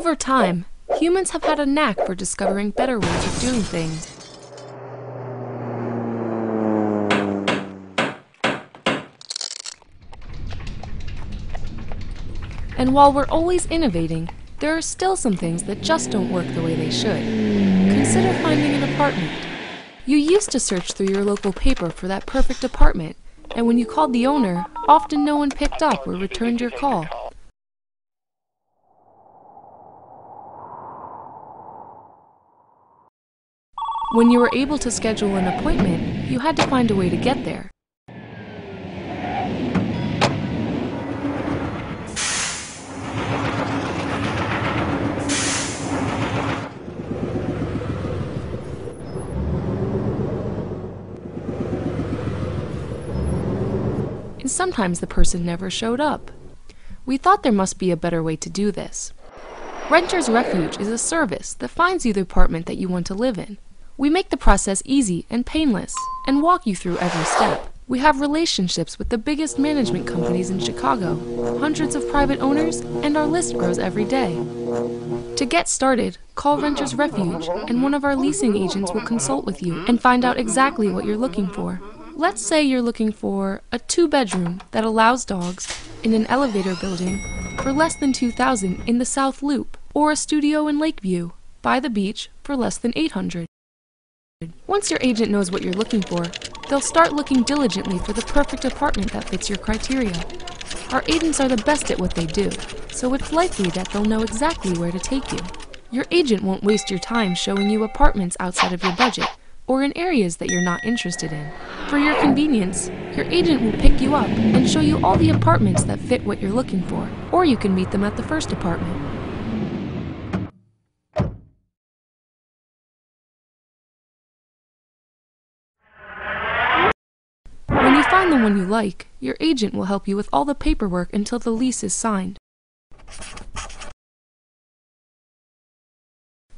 Over time, humans have had a knack for discovering better ways of doing things. And while we're always innovating, there are still some things that just don't work the way they should. Consider finding an apartment. You used to search through your local paper for that perfect apartment, and when you called the owner, often no one picked up or returned your call. When you were able to schedule an appointment, you had to find a way to get there. And sometimes the person never showed up. We thought there must be a better way to do this. Renter's Refuge is a service that finds you the apartment that you want to live in. We make the process easy and painless and walk you through every step. We have relationships with the biggest management companies in Chicago, hundreds of private owners, and our list grows every day. To get started, call Renters Refuge, and one of our leasing agents will consult with you and find out exactly what you're looking for. Let's say you're looking for a two bedroom that allows dogs in an elevator building for less than 2000 in the South Loop, or a studio in Lakeview by the beach for less than 800. Once your agent knows what you're looking for, they'll start looking diligently for the perfect apartment that fits your criteria. Our agents are the best at what they do, so it's likely that they'll know exactly where to take you. Your agent won't waste your time showing you apartments outside of your budget or in areas that you're not interested in. For your convenience, your agent will pick you up and show you all the apartments that fit what you're looking for, or you can meet them at the first apartment. Find the one you like, your agent will help you with all the paperwork until the lease is signed.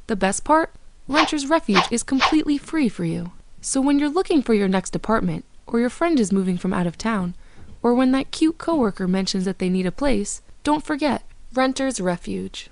The best part? Renter's Refuge is completely free for you. So when you're looking for your next apartment, or your friend is moving from out of town, or when that cute coworker mentions that they need a place, don't forget Renter's Refuge.